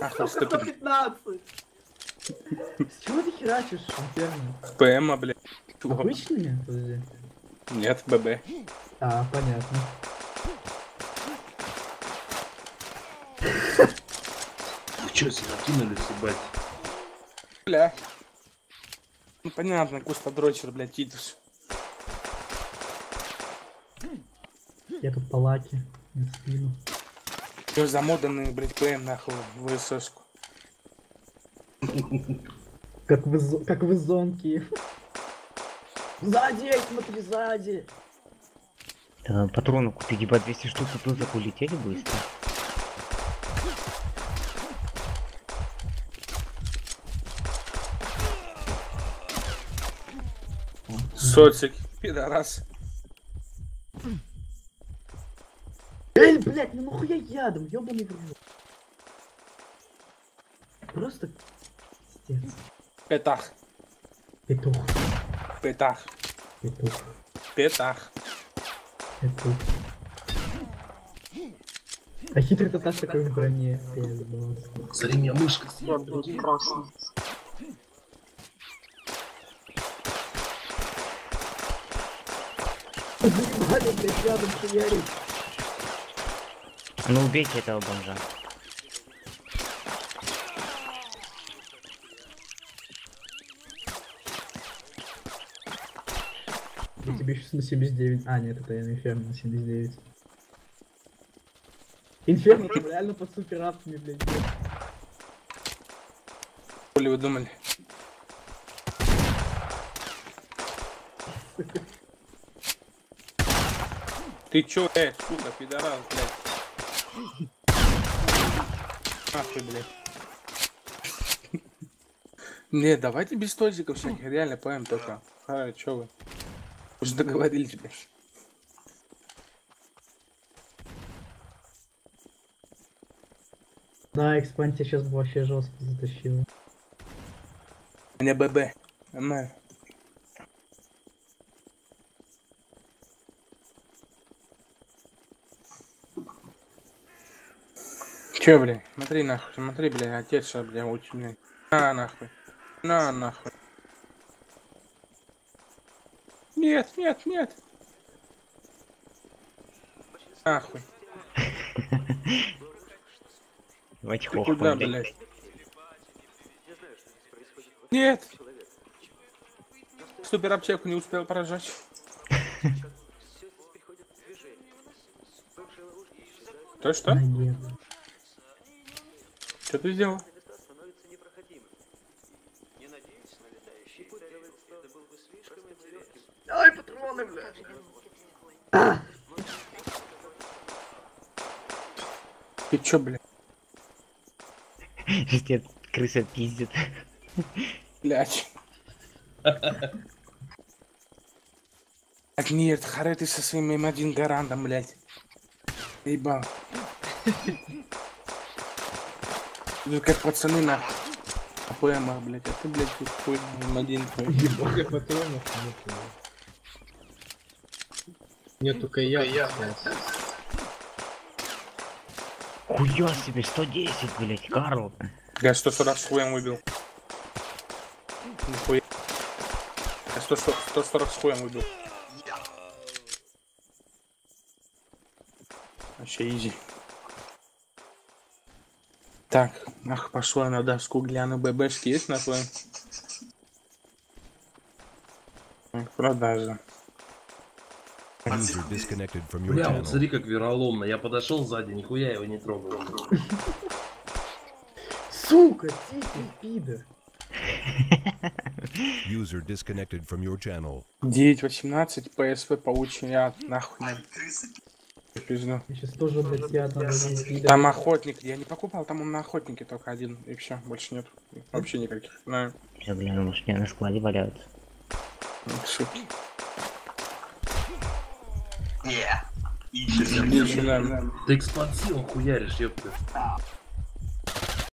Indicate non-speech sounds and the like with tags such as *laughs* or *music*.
Нахуй, Сука, 100 115! С чего ты херачишь, инферно? ПМа, блядь. Обычными? Подожди. Нет, ББ. А, понятно. Вы чё, все накинулись, ебать? Бля. Ну понятно, Куста-дрочер, блядь, Титус. Я тут палаки. На спину. Чё замоданный, блядь, ПМ, нахуй, в ССку. Как в, зо- как в зонке. Сзади, смотри, сзади. Да, патроны купить, ебать, 200 штук, и тут так улетели быстро. Социк, пидорас. Эй, блядь, ну нахуя ядом, ёбаный в рот. Просто... Пиздец. Петах, Петух, петах, петух, петах. петух. А хитрый татар такой в броне. Смотри, меня мышка. Прекрасно. Заебали, блядь, рядом хуярить. Ну убейте этого бомжа. Я тебе сейчас на 79. А, нет, это я на инферно на 79. Инферно там реально по супер апами, блядь. Хули вы думали? *laughs* Ты чё, э, сука, пидорас, блядь. Нахуй, блядь. Не, давайте без тозиков всяких, реально ПМ только. А, чё вы? Уже договорились, блядь. На экспансия сейчас вообще жестко затащила. У меня ББ. Нормально. Чё, бля? Смотри нахуй, смотри, бля, отец, бля, очень, бля. На, нахуй. На, нахуй. Нет, нет, нет. Нахуй. *laughs* Ебать, Ты хох, куда, блядь. блядь? Нет. Супер аптеку не успел поражать. *laughs* То что? А. Что ты сделал? Ай, патроны, блядь. Ты чё, блядь? Пиздец, крыса пиздит. Блядь. Так нет, харе ты со своим М1 гарантом, блядь. Ебал. Как пацаны на АПМах, блядь, а ты, блядь, тут хуй М1 твой. Много патронов нет. Нет, только я. я. Хуя себе, 110, блядь, Карл. Я 140 с хуем выбил. Нихуя. Я 140, 140 с хуем выбил. Вообще изи. Так, ах, пошла на доску гляну, ББшки есть на твоем? Так, Продажа. User disconnected from your Бля, вот смотри, как вероломно. Я подошел сзади, нихуя его не трогал. Сука, тихий пидор. User disconnected from your channel. 9.18 PSP получения нахуй. Пизду. Сейчас тоже, блядь, я пидор. Там охотник, я не покупал, там он на охотнике только один, и все, больше нет. Вообще никаких. На, Все, гляну, может, у меня на складе валяются. Блин, Да, да. Ты экспансивом хуяришь, ёпта.